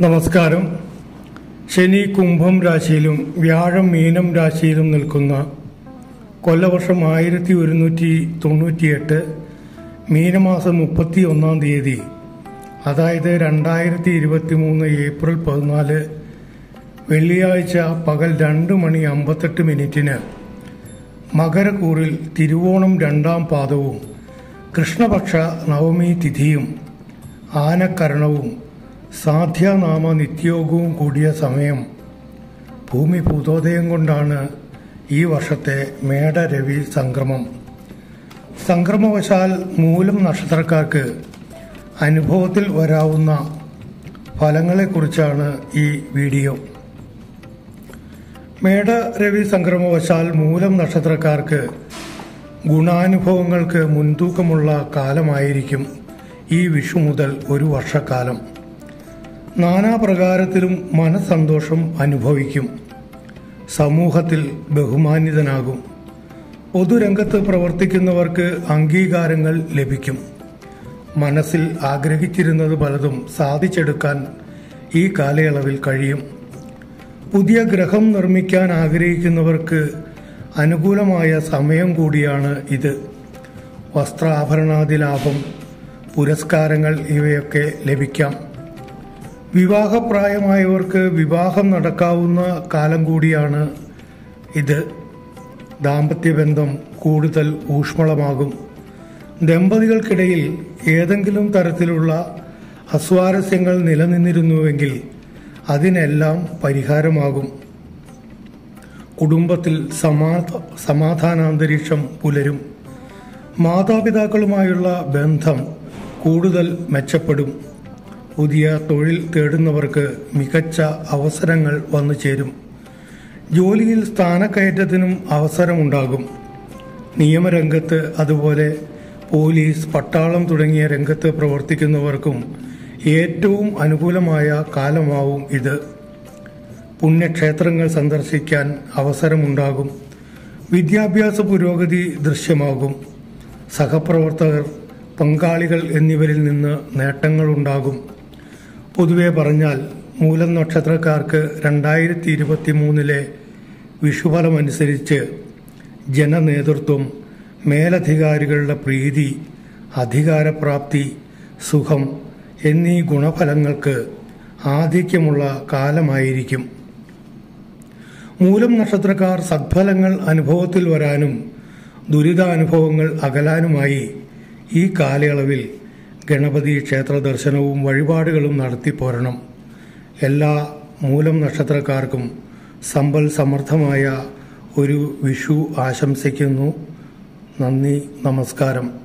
നമസ്കാരം. ശനി കുംഭം രാശിയിലും വ്യാഴം മീനം രാശിയിലും നിൽക്കുന്ന കൊല്ലവർഷം ആയിരത്തി ഒരുന്നൂറ്റി തൊണ്ണൂറ്റിയെട്ട് മീനമാസം മുപ്പത്തി ഒന്നാം തീയതി അതായത് രണ്ടായിരത്തി ഇരുപത്തി മൂന്ന് ഏപ്രിൽ പതിനാല് വെള്ളിയാഴ്ച പകൽ രണ്ട് മണി അമ്പത്തെട്ട് മിനിറ്റിന് മകരക്കൂറിൽ തിരുവോണം രണ്ടാം പാദവും കൃഷ്ണപക്ഷ നവമി തിഥിയും ആനക്കരണവും സാധ്യനാമ നിത്യോഗവും കൂടിയ സമയം. ഭൂമി ഭൂതോദയം കൊണ്ടാണ് ഈ വർഷത്തെ മേടരവി സംക്രമം. സംക്രമവശാൽ മൂലം നക്ഷത്രക്കാർക്ക് അനുഭവത്തിൽ വരാവുന്ന ഫലങ്ങളെക്കുറിച്ചാണ് ഈ വീഡിയോ. മേടരവി സംക്രമവശാൽ മൂലം നക്ഷത്രക്കാർക്ക് ഗുണാനുഭവങ്ങൾക്ക് മുൻതൂക്കമുള്ള കാലമായിരിക്കും ഈ വിഷു മുതൽ ഒരു വർഷക്കാലം. നാനാപ്രകാരത്തിലും മനസ്സന്തോഷം അനുഭവിക്കും. സമൂഹത്തിൽ ബഹുമാന്യതനാകും പൊതുരംഗത്ത് പ്രവർത്തിക്കുന്നവർക്ക് അംഗീകാരങ്ങൾ ലഭിക്കും. മനസ്സിൽ ആഗ്രഹിച്ചിരുന്നത് പലതും സാധിച്ചെടുക്കാൻ ഈ കാലയളവിൽ കഴിയും. പുതിയ ഗ്രഹം നിർമ്മിക്കാൻ ആഗ്രഹിക്കുന്നവർക്ക് അനുകൂലമായ സമയം കൂടിയാണ് ഇത്. വസ്ത്രാഭരണാദി ലാഭം പുരസ്കാരങ്ങൾ ഇവയൊക്കെ ലഭിക്കാം. വിവാഹപ്രായമായവർക്ക് വിവാഹം നടക്കാവുന്ന കാലം കൂടിയാണ് ഇത്. ദാമ്പത്യബന്ധം കൂടുതൽ ഊഷ്മളമാകും. ദമ്പതികൾക്കിടയിൽ ഏതെങ്കിലും തരത്തിലുള്ള അസ്വാരസ്യങ്ങൾ നിലനിന്നിരുന്നുവെങ്കിൽ അതിനെല്ലാം പരിഹാരമാകും. കുടുംബത്തിൽ സമാധ സമാധാനാന്തരീക്ഷം പുലരും. മാതാപിതാക്കളുമായുള്ള ബന്ധം കൂടുതൽ മെച്ചപ്പെടും. പുതിയ തൊഴിൽ തേടുന്നവർക്ക് മികച്ച അവസരങ്ങൾ വന്നു ചേരും. ജോലിയിൽ സ്ഥാനക്കയറ്റത്തിനും അവസരമുണ്ടാകും. നിയമരംഗത്ത് അതുപോലെ പോലീസ് പട്ടാളം തുടങ്ങിയ രംഗത്ത് പ്രവർത്തിക്കുന്നവർക്കും ഏറ്റവും അനുകൂലമായ കാലമാവും ഇത്. പുണ്യക്ഷേത്രങ്ങൾ സന്ദർശിക്കാൻ അവസരമുണ്ടാകും. വിദ്യാഭ്യാസ പുരോഗതി ദൃശ്യമാകും. സഹപ്രവർത്തകർ പങ്കാളികൾ എന്നിവരിൽ നിന്ന് നേട്ടങ്ങളുണ്ടാകും. പൊതുവെ പറഞ്ഞാൽ മൂലം നക്ഷത്രക്കാർക്ക് രണ്ടായിരത്തി ഇരുപത്തി മൂന്നിലെ വിഷുഫലമനുസരിച്ച് ജനനേതൃത്വം മേലധികാരികളുടെ പ്രീതി അധികാരപ്രാപ്തി സുഖം എന്നീ ഗുണഫലങ്ങൾക്ക് ആധിക്യമുള്ള കാലമായിരിക്കും. മൂലം നക്ഷത്രക്കാർ സദ്ഫലങ്ങൾ അനുഭവത്തിൽ വരാനും ദുരിതാനുഭവങ്ങൾ അകലാനുമായി ഈ കാലയളവിൽ ഗണപതി ക്ഷേത്ര ദർശനവും വഴിപാടുകളും നടത്തി പോരണം. എല്ലാ മൂലം നക്ഷത്രക്കാർക്കും സമ്പൽ സമർത്ഥമായ ഒരു വിഷു ആശംസിക്കുന്നു. നന്ദി നമസ്കാരം.